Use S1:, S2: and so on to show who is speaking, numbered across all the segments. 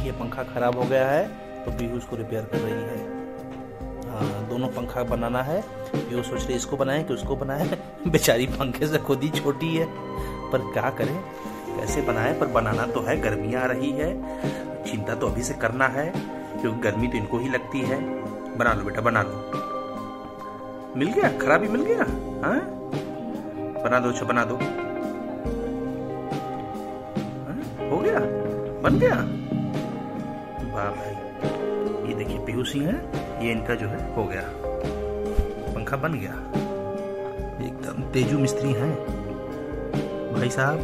S1: देखिए, पंखा खराब हो गया है तो पीहू उसको रिपेयर कर रही है। हाँ दोनों पंखा बनाना है। पीहू सोच रही इसको बनाए कि उसको बनाए। बेचारी पंखे से खुद ही छोटी है। पर क्या करें? कैसे बनाए? पर बनाना तो है गर्मी आ रही है। चिंता तो अभी से करना है, क्योंकि गर्मी तो इनको ही लगती है। बना लो बेटा, बना लो। मिल गया? खराबी मिल गया? हाँ? बना दो अच्छा बना दो। हाँ? हो गया? बन गया? वाह है। ये देखिए, पीयूसी है। ये इनका जो है, हो गया। पंखा बन गया। एकदम तेजू मिस्त्री हैं। भाई साहब,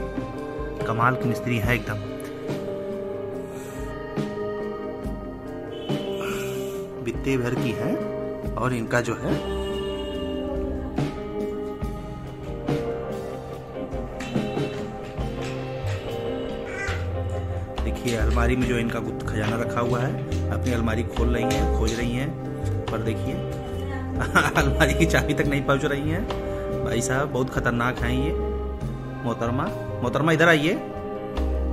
S1: कमाल के मिस्त्री हैं एकदम। बित्ते भर की है और इनका जो है देखिए, अलमारी में जो इनका खजाना रखा हुआ है, अपनी अलमारी खोल रही हैं, खोज रही हैं, पर देखिए, अलमारी की चाबी तक नहीं पहुँच रही हैं। भाई साहब, बहुत खतरनाक हैं ये। मोहतरमा मोहतरमा, इधर आइए।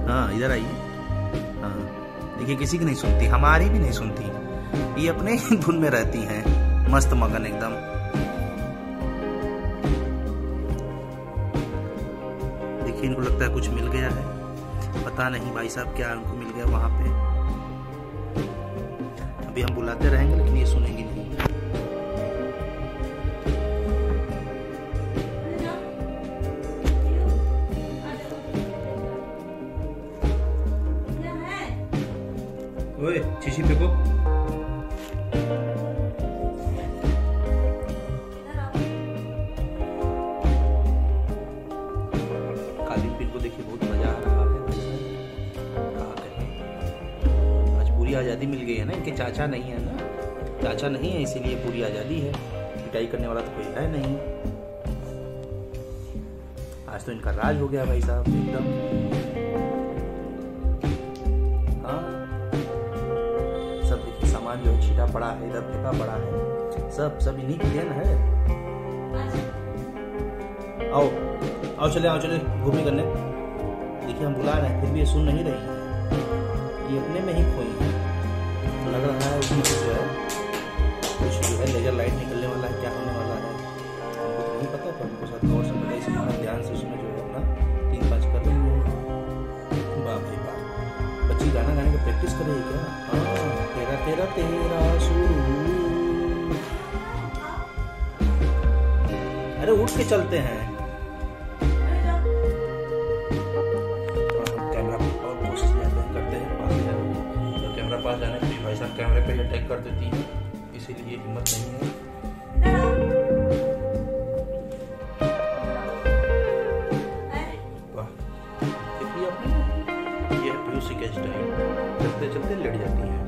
S1: हाँ इधर आइए। हाँ देखिए, किसी की नहीं सुनती, हमारी भी नहीं सुनती। ये अपने धुन में रहती हैं, मस्त मगन एकदम। देखिए, इनको लगता है कुछ मिल गया है। पता नहीं भाई साहब क्या उनको मिल गया वहाँ पे। अभी हम बुलाते रहेंगे, लेकिन ये सुनेंगे नहीं। ओए, शीशी पीर को देखिए बहुत आज़ादी मिल गई है ना, इनके चाचा नहीं है ना। चाचा नहीं है, इसीलिए पूरी आज़ादी है। पिटाई करने वाला तो कोई है नहीं। आज तो इनका राज हो गया भाई साहब, एकदम। हाँ। जो है, छिटा पड़ा है, इधर फेंका पड़ा है। सब सब इन्हीं की देन है। आओ आओ चले आओ चले, घूमने करने। देखिए, हम बुला रहे हैं, फिर भी ये सुन नहीं रही है। ये अपने में ही खोई है। लग रहा है उसमें कुछ जो है, कुछ जो है लेजर लाइट निकलने वाला है, क्या होने वाला है? हमको तो नहीं पता, पर हमको साथ गौर से पता इसलिए हम ध्यान से उसमें जो है अपना तीन पाँच कर रही है वाह भाई वाह बच्ची, गाना गाने की प्रैक्टिस कर रही है क्या? हाँ तेरा तेरा तेरा शुरू अरे, उठ के चलते हैं। साहब पे अटैक कर देती है। इसीलिए हिम्मत नहीं है वाह चलते चलते लड़ जाती है।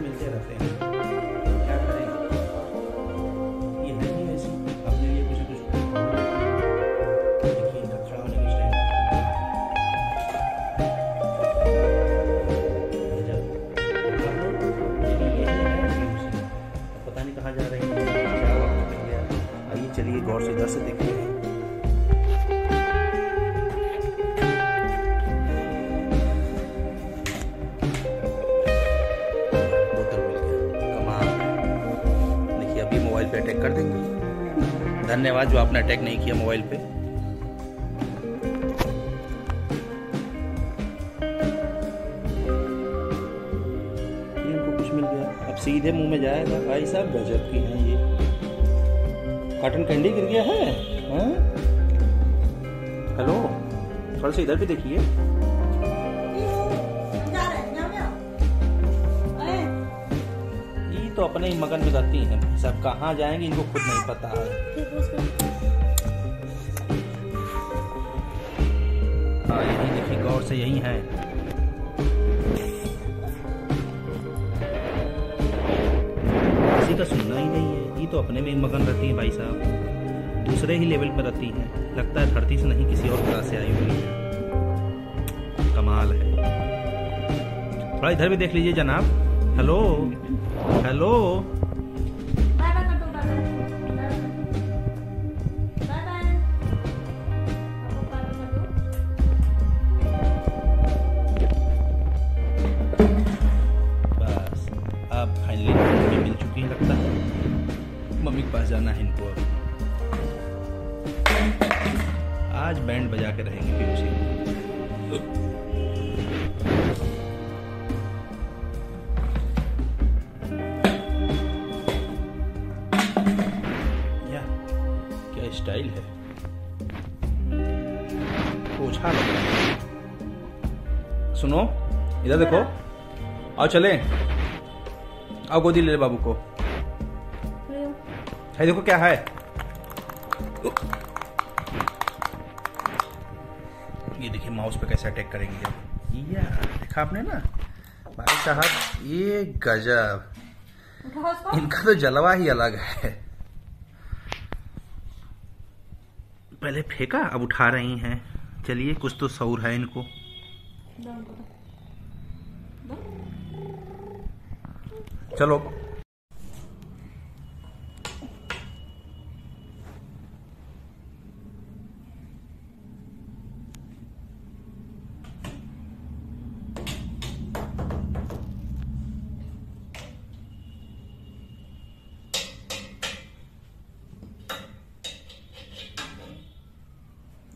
S1: मिलते रहते हैं। धन्यवाद जो आपने अटैक नहीं किया मोबाइल पे। इनको कुछ मिल गया। अब सीधे मुँह में जाएगा भाई साहब, गजब की हैं ये। कॉटन कैंडी गिर गया है हाँ? हेलो थोड़ा सा इधर भी देखिए। तो अपने ही मगन में रहती हैं। साहब कहाँ जाएँगे, इनको खुद नहीं पता है। हाँ यही देखिए गौर से यही है। किसी का सुनना ही नहीं है। ये तो अपने में ही मगन रहती है भाई साहब। दूसरे ही लेवल पर रहती है। लगता है धरती से नहीं किसी और ग्रह से आई हुई है। कमाल है। थोड़ा इधर भी देख लीजिए जनाब। हेलो हेलो मम्मी के पास जाना है इनको आज बैंड बजा के रहेंगे फिर स्टाइल है। ओछा लग रहा है। सुनो इधर देखो। आओ चले। आओ गोदी ले ले बाबू को। है देखो क्या है। ये देखिए माउस पे कैसे अटैक करेंगे। या देखा आपने ना? भाई साहब ये गजब। इनका तो जलवा ही अलग है। पहले फेंका अब उठा रही हैं। चलिए कुछ तो सौर है इनको। चलो।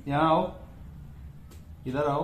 S1: यहाँ आओ इधर आओ।